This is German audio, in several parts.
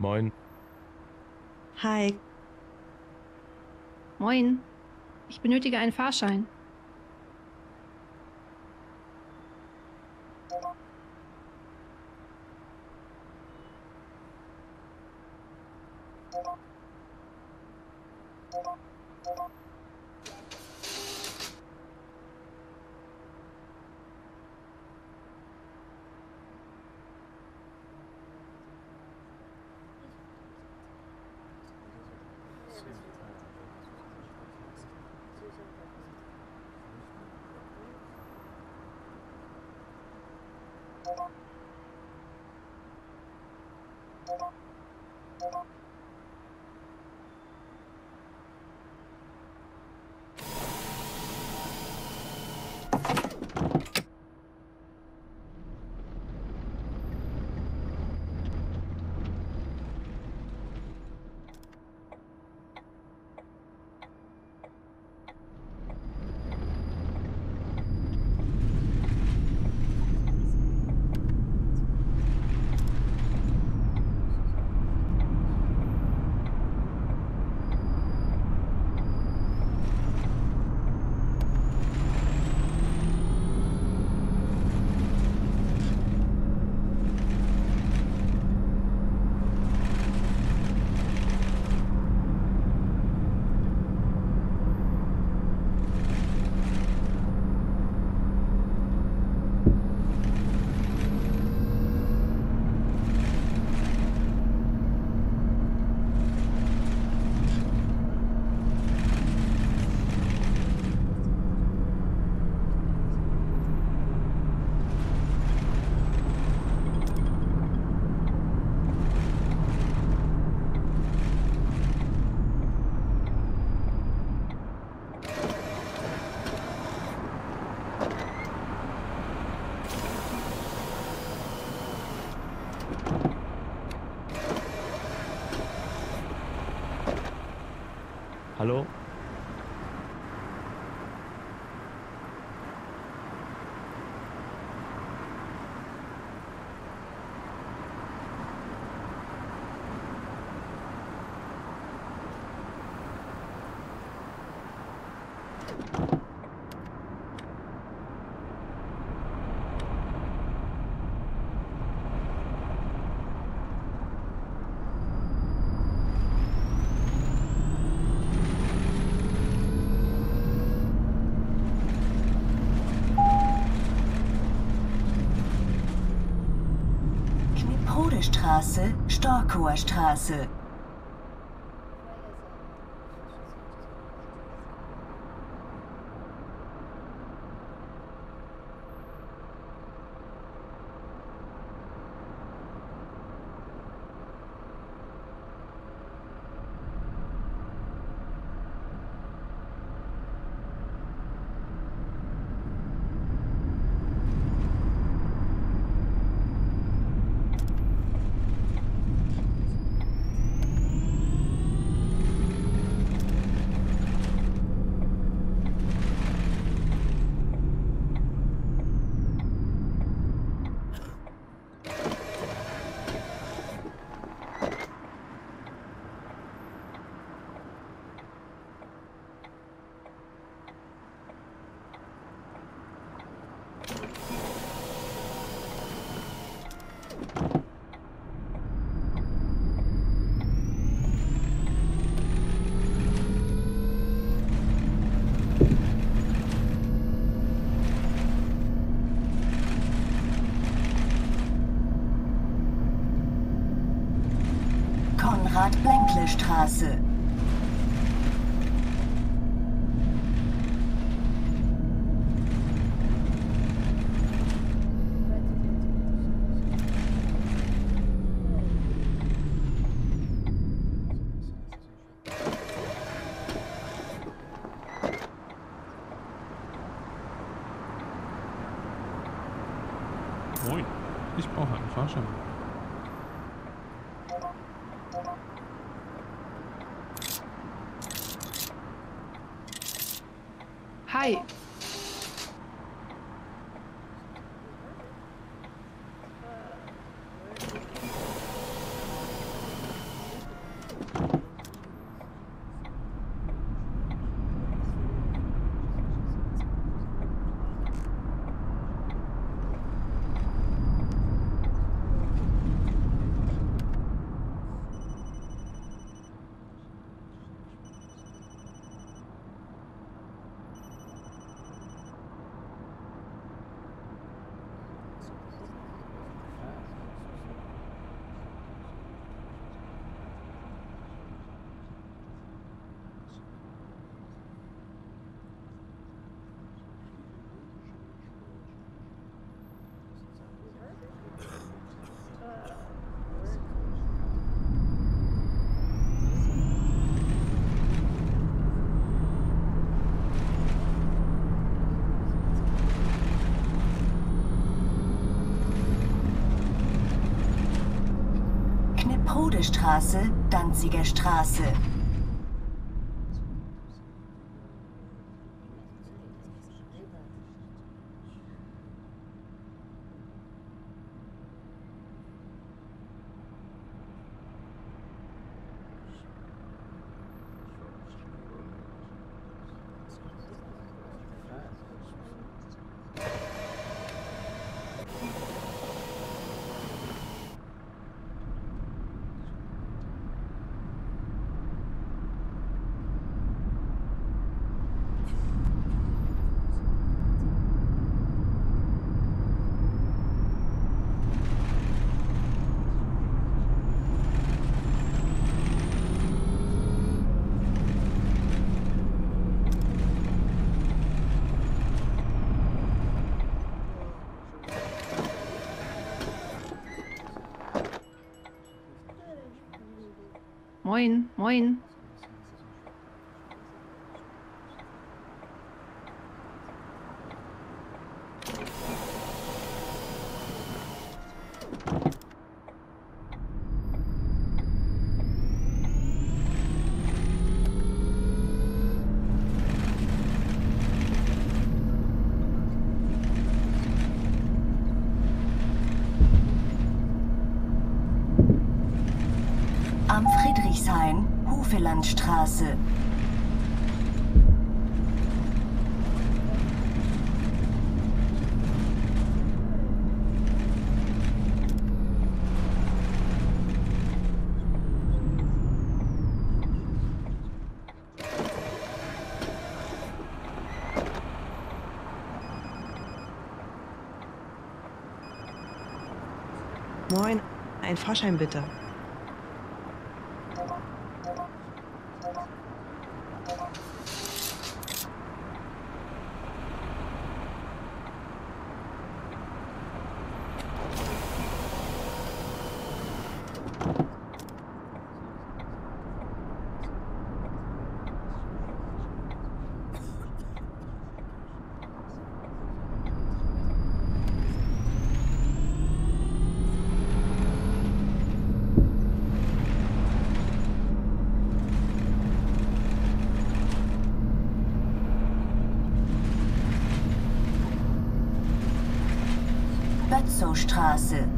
Moin. Hi. Moin. Ich benötige einen Fahrschein. Hallo? Straße, Storkower Straße. Straße. Ich Knipprode Straße, Danziger Straße. Moin, moin. Moin, ein Fahrschein bitte. Bötzowstraße.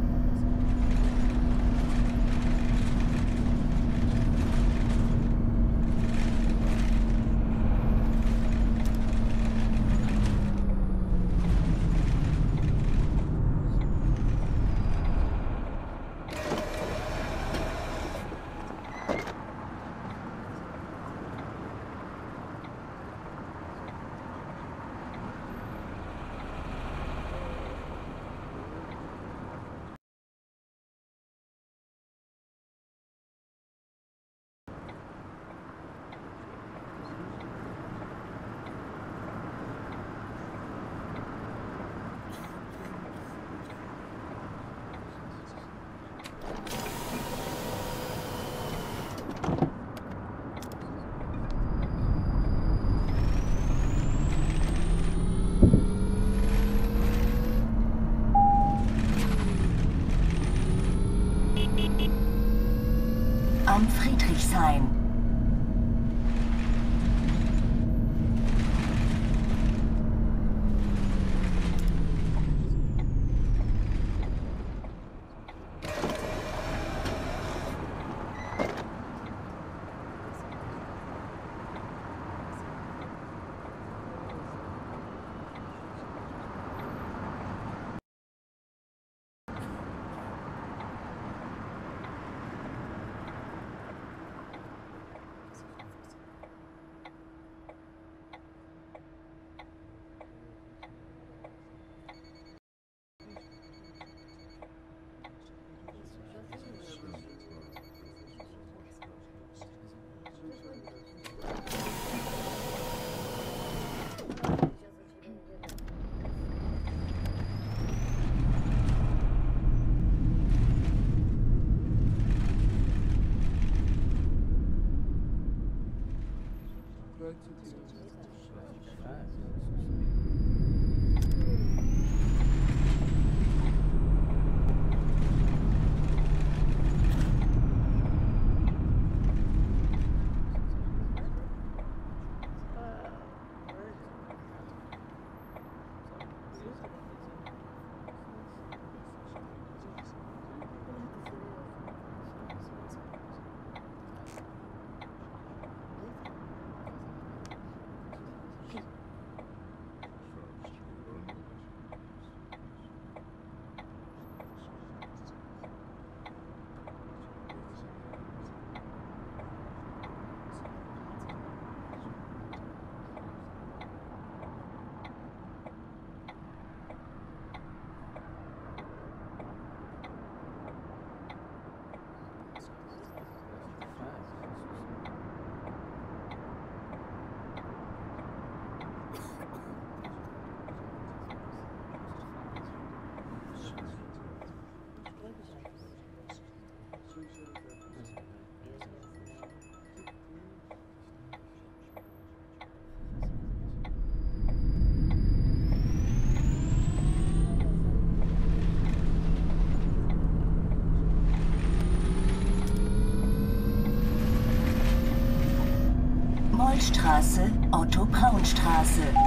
Thank. Mollstraße, Otto-Braun-Straße.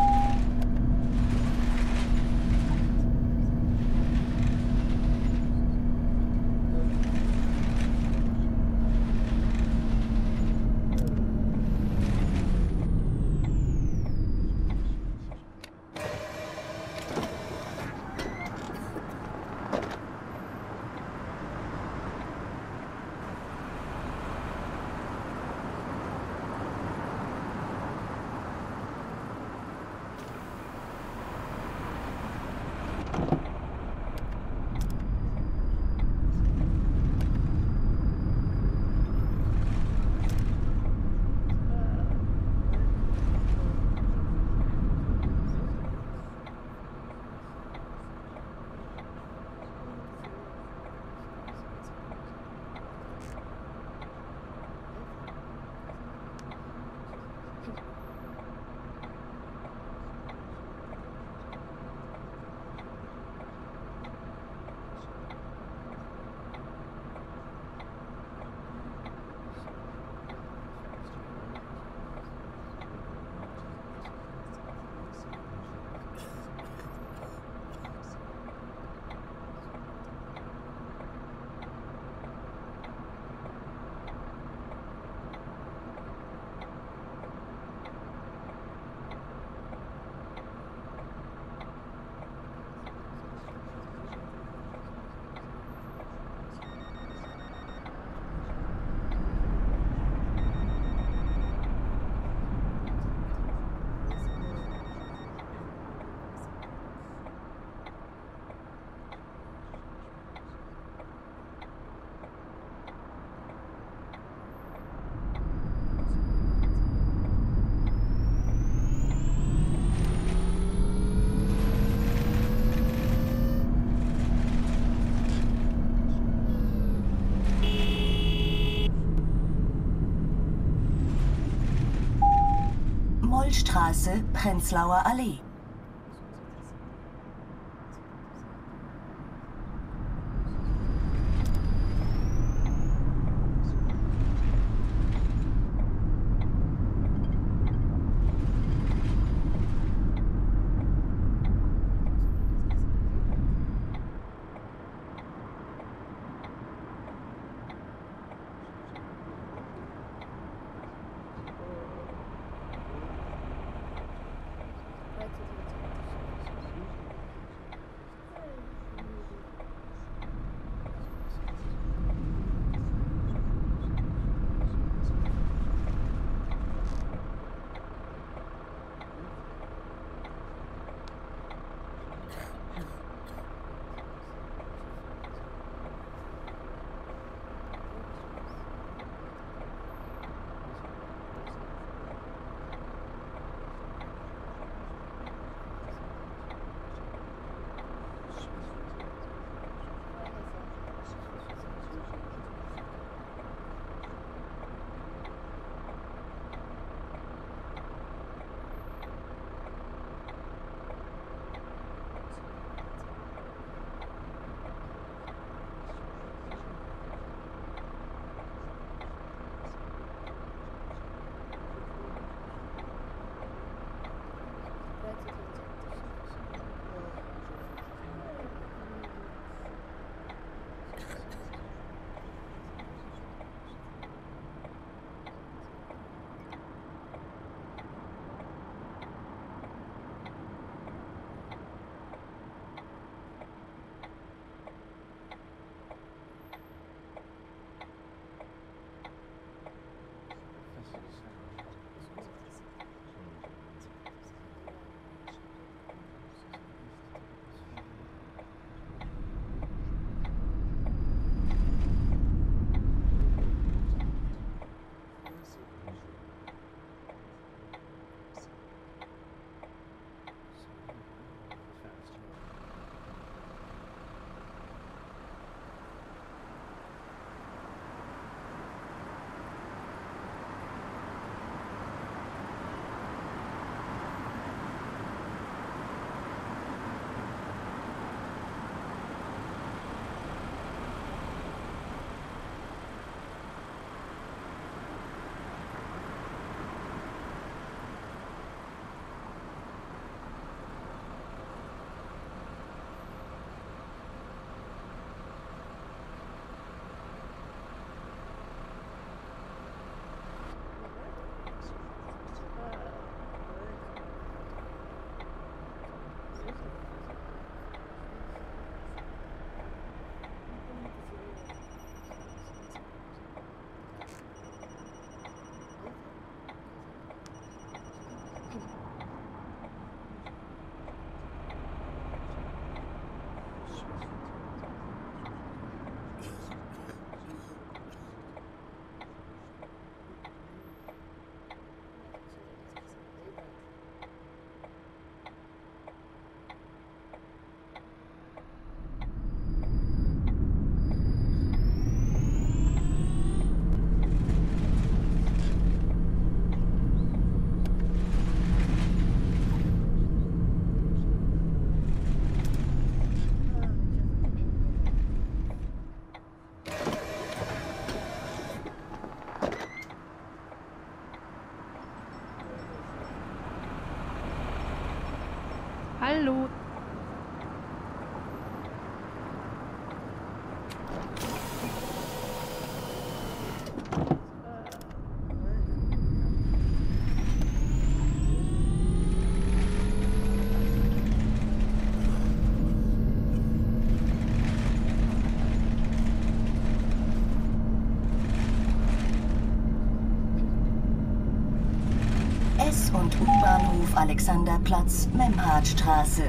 Mollstraße, Prenzlauer Allee. Alexanderplatz, Memhardstraße.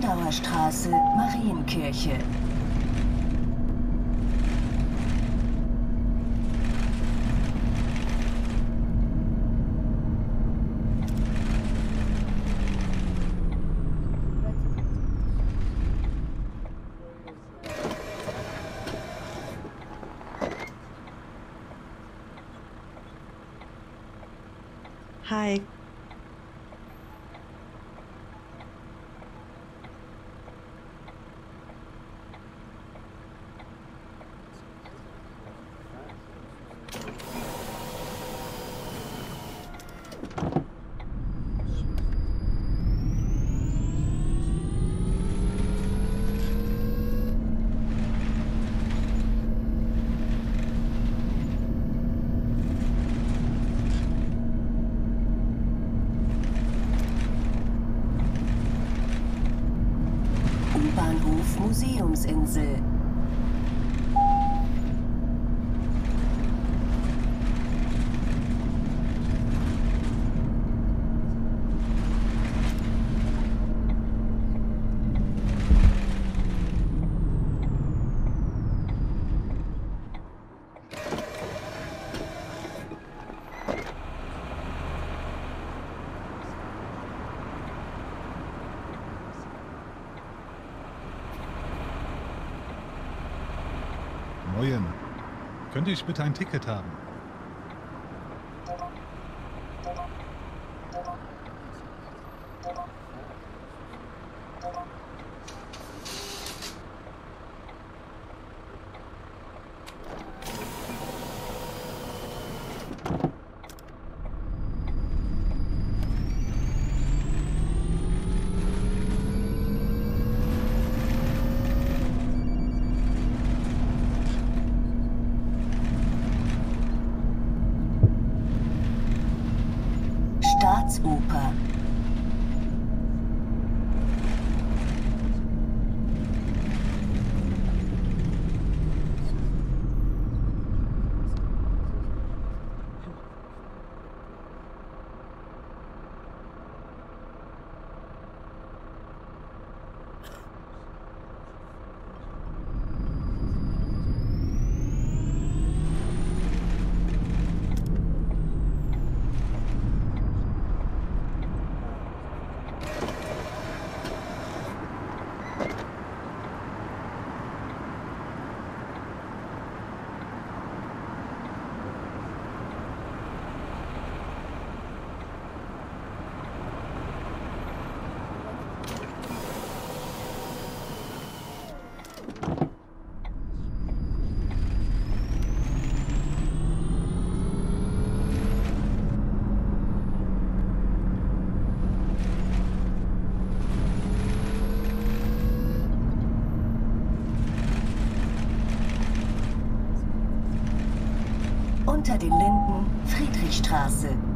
Spandauer Straße, Marienkirche. Hi. U-Bahnhof Museumsinsel. Moin. Könnte ich bitte ein Ticket haben? ま。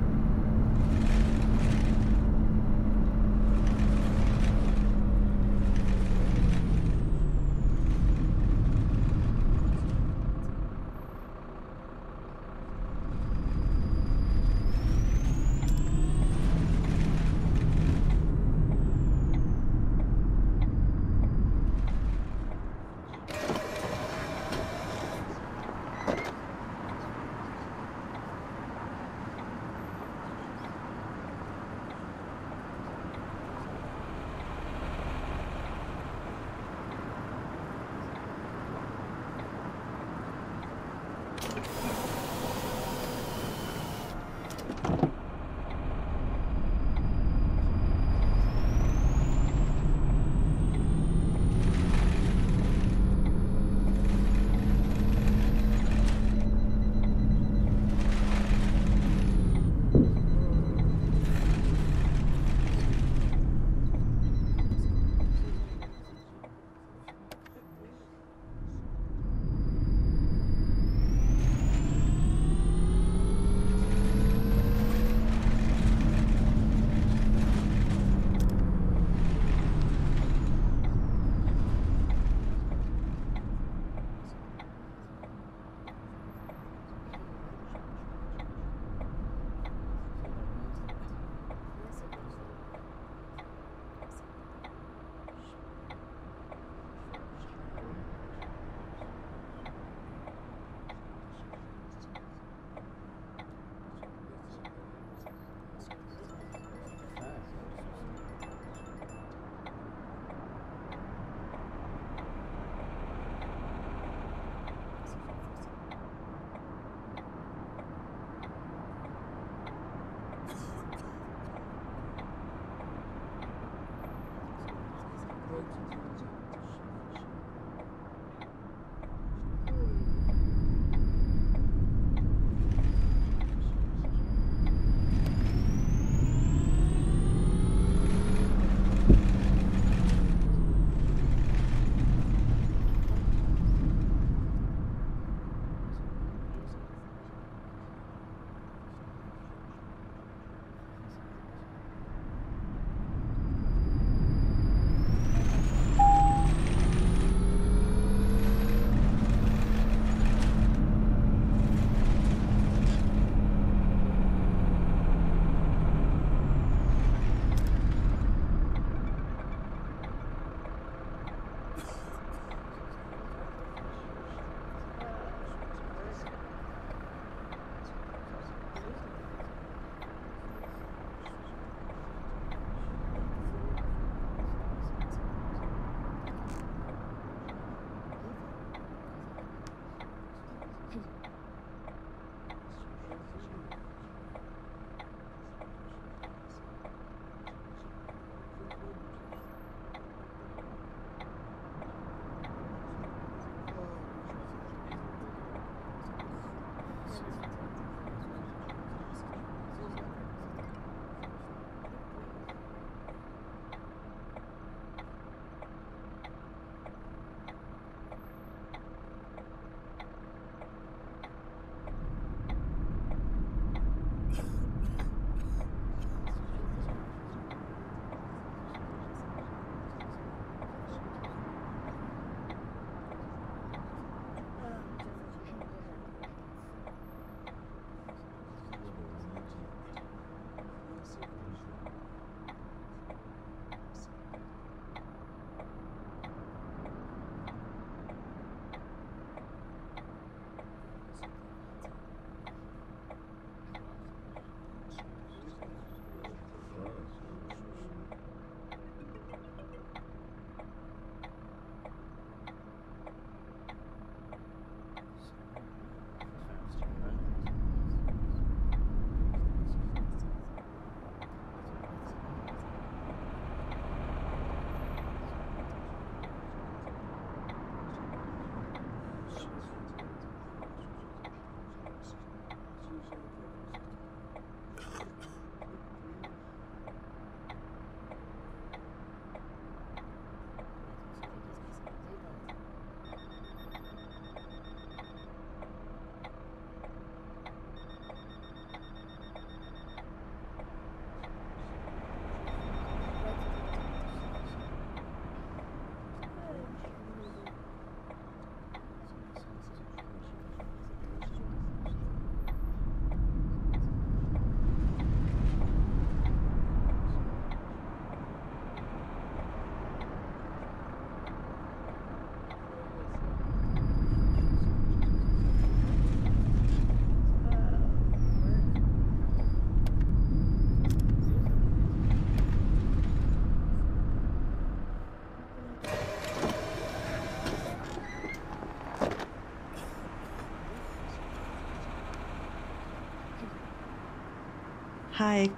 Hi.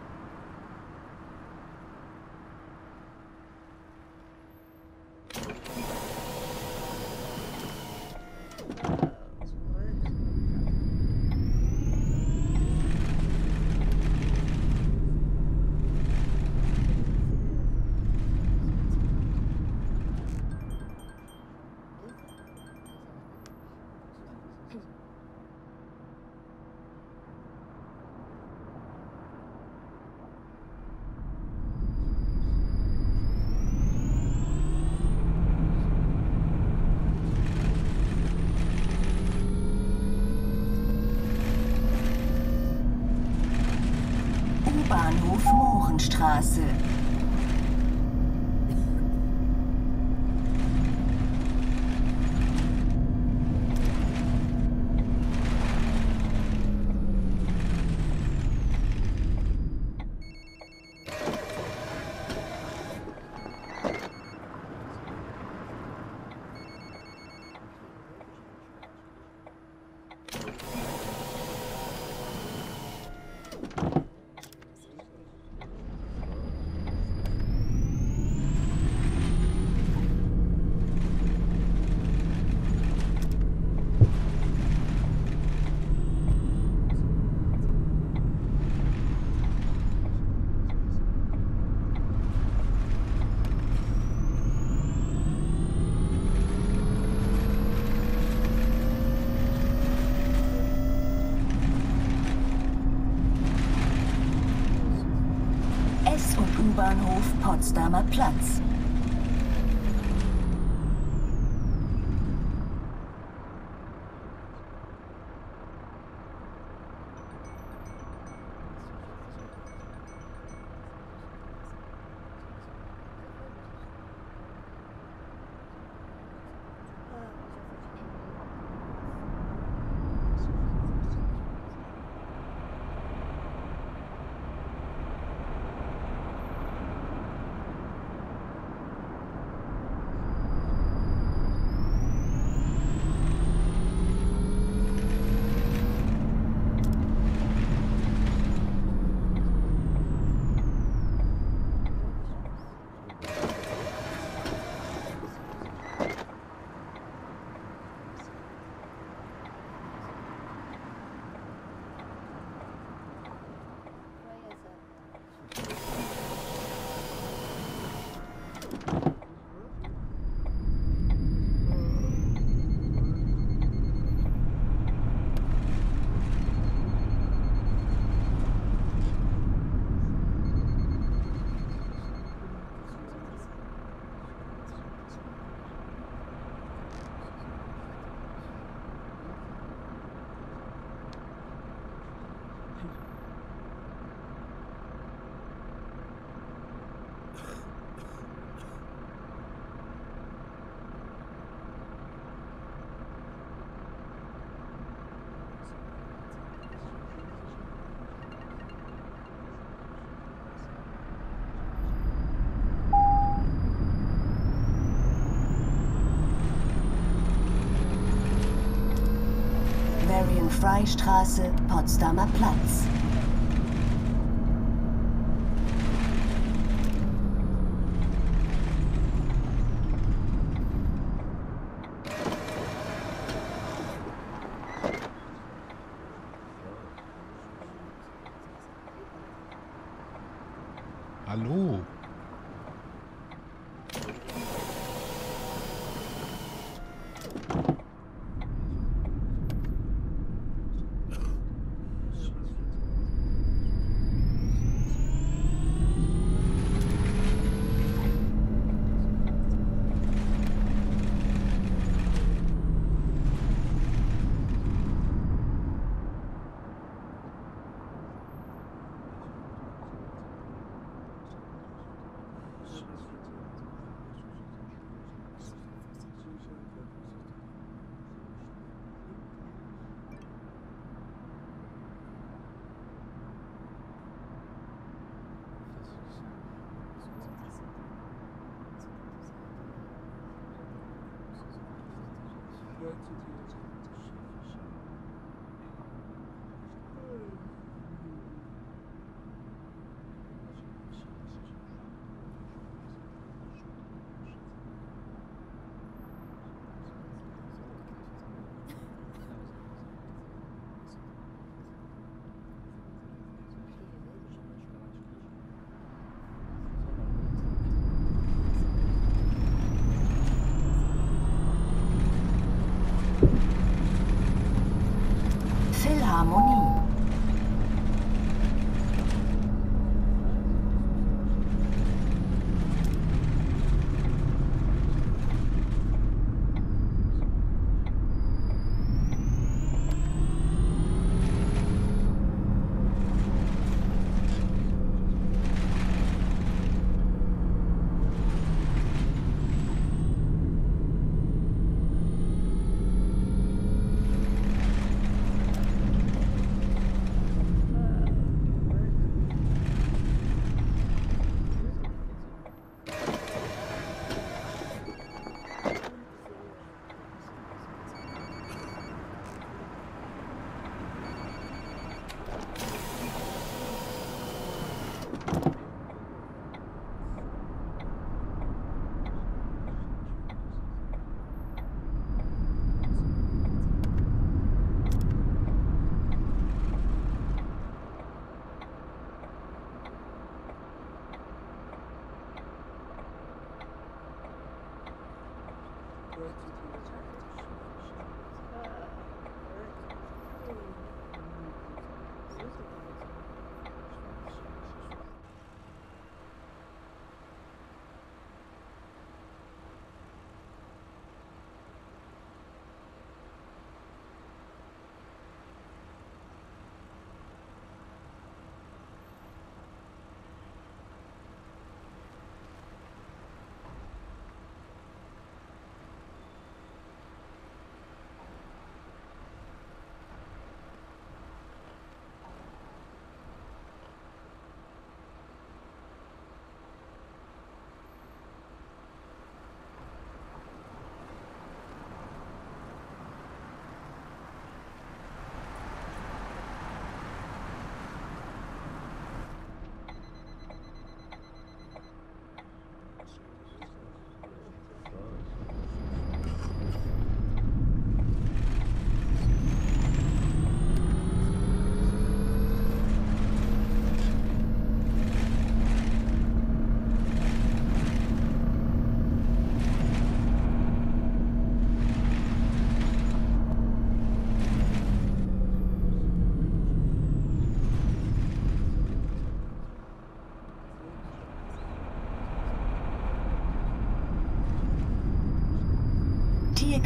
U-Bahnhof Potsdamer Platz. Marienfreistraße, Potsdamer Platz. Hallo.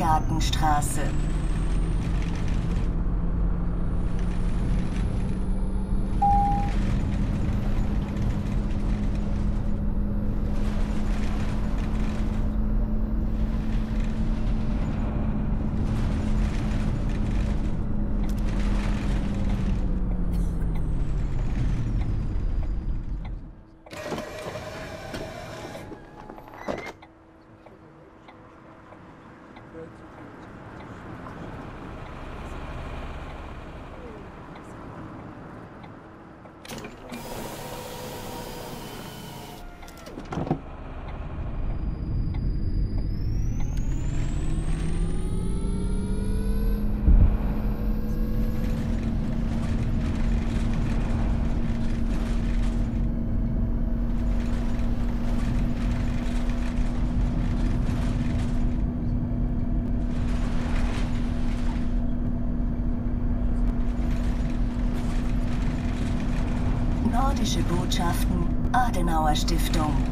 Tiergartenstraße. Botschaften, Adenauer Stiftung.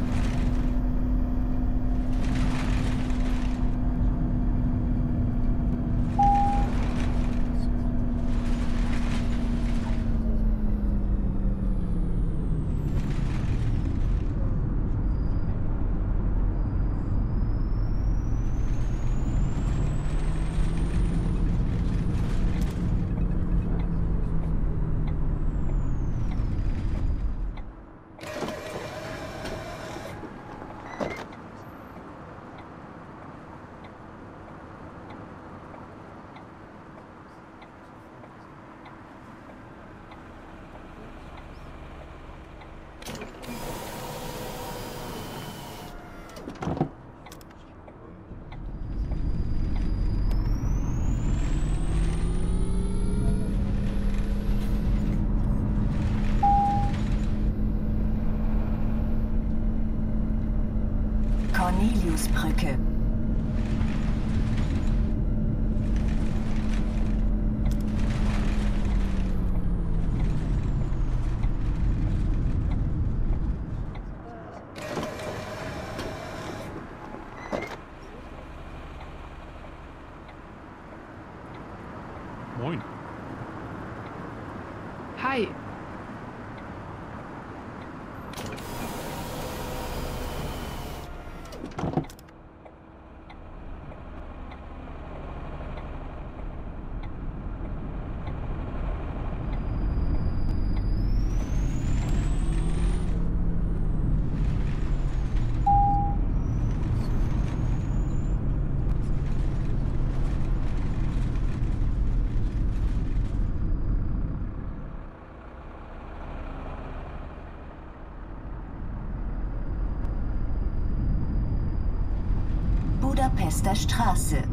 Budapester Straße.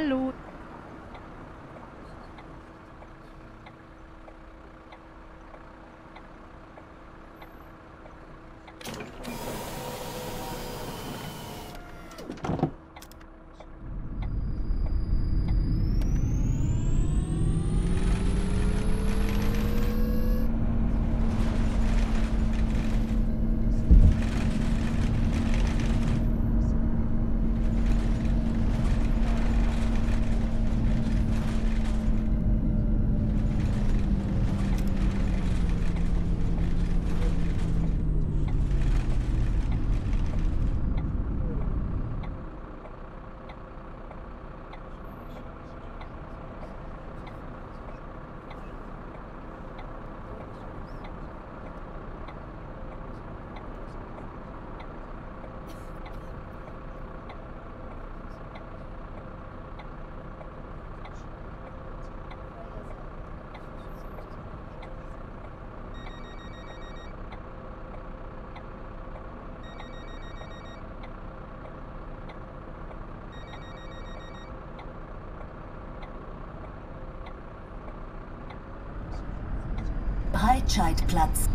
Hallo. Breitscheidplatz.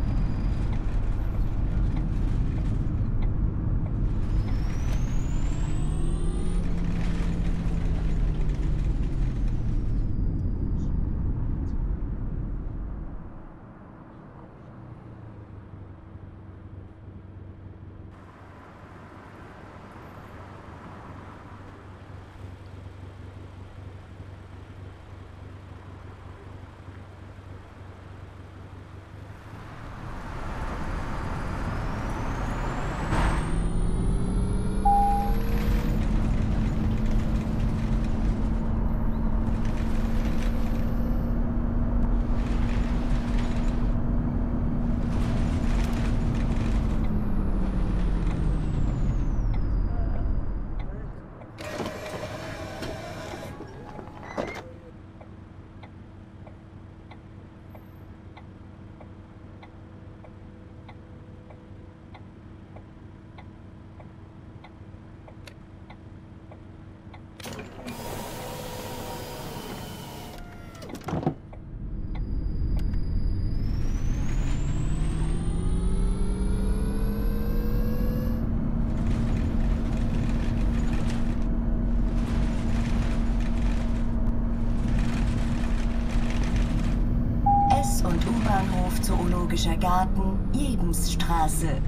Zoologischer Garten, Jebensstraße.